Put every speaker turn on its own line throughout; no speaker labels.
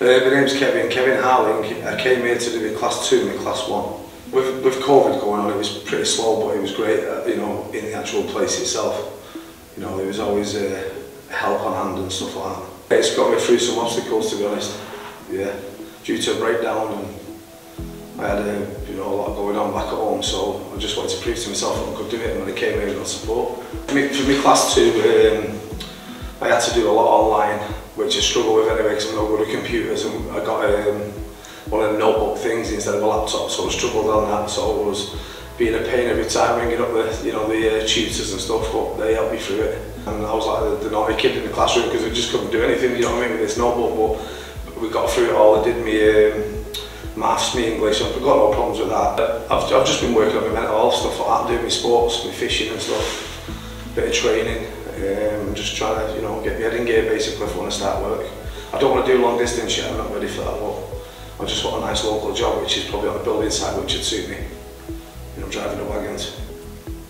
Uh, my name's Kevin, Kevin Harling. I came here to do my class 2 and my class 1. With, with COVID going on, it was pretty slow, but it was great, uh, you know, in the actual place itself. You know, there was always uh, help on hand and stuff like that. It's got me through some obstacles, to be honest. Yeah, due to a breakdown and I had a, you know, a lot going on back at home, so I just wanted to prove to myself I could do it and when I came here I got support. I mean, for me class 2, um, I had to do a lot online, which I struggle with anyway because I'm not good at computers and I got um, one of the notebook things instead of a laptop, so I struggled on that. So it was being a pain every time ringing up the, you know, the uh, tutors and stuff, but they helped me through it. And I was like the, the naughty kid in the classroom because I just couldn't do anything, you know what I mean, with this notebook. But we got through it all. I did me um, maths, me English. I've got no problems with that. I've, I've just been working on my mental health stuff like that, doing my sports, my fishing and stuff, bit of training. Um, just trying to, you know, get my head in gear basically if I want to start work. I don't want to do long distance yet. I'm not ready for that. But I just want a nice local job, which is probably on the building side, which would suit me. You know, driving the wagons.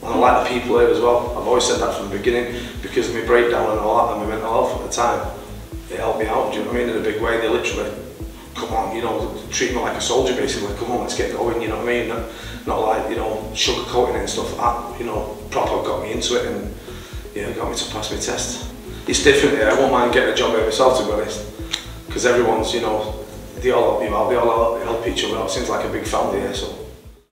And I like the people here as well. I've always said that from the beginning, because of my breakdown and all that, and my mental health at the time. It helped me out, do you know what I mean, in a big way. They literally, come on, you know, treat me like a soldier basically. Come on, let's get going, you know what I mean? Not, like, you know, sugarcoating it and stuff that. You know, proper got me into it and, you know, got me to pass my test. It's different here. I won't mind getting a job here myself, to be honest. Because everyone's, you know, they all help you out, they all help each other out. It seems like a big family here, so